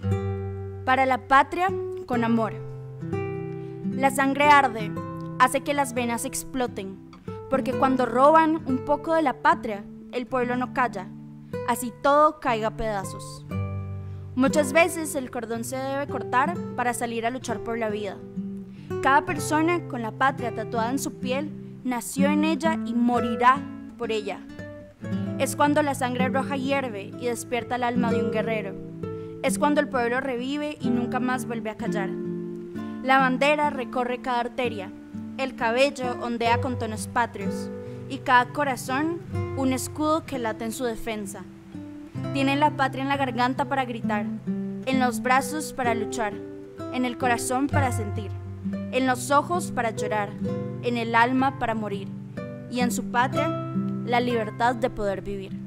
Para la patria, con amor. La sangre arde, hace que las venas exploten, porque cuando roban un poco de la patria, el pueblo no calla, así todo caiga a pedazos. Muchas veces el cordón se debe cortar para salir a luchar por la vida. Cada persona con la patria tatuada en su piel nació en ella y morirá por ella. Es cuando la sangre roja hierve y despierta el alma de un guerrero es cuando el pueblo revive y nunca más vuelve a callar. La bandera recorre cada arteria, el cabello ondea con tonos patrios y cada corazón un escudo que late en su defensa. Tiene la patria en la garganta para gritar, en los brazos para luchar, en el corazón para sentir, en los ojos para llorar, en el alma para morir y en su patria la libertad de poder vivir.